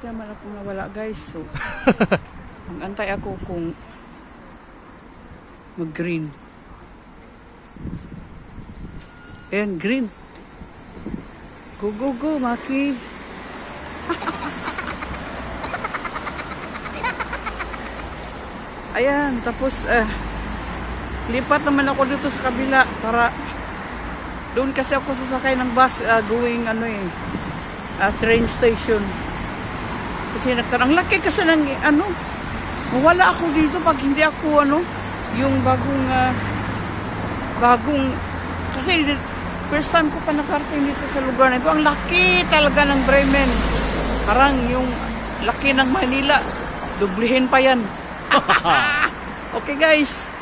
Naman ako nawala guys. So, mag-antay ako kung mag-green. Ayan, green. Go, go, go, Maki. Ayan, tapos, eh, lipat naman ako dito sa kabila para doon kasi ako sasakay ng bus uh, going ano eh, uh, train station. Kasi nagtarang laki kasi ng ano, mawala ako dito pag hindi ako ano, yung bagong, uh, bagong, kasi first time ko pa nakarating dito sa lugar na ito. Ang laki talaga ng Bremen. Parang yung laki ng Manila. Dublihin pa yan. okay guys.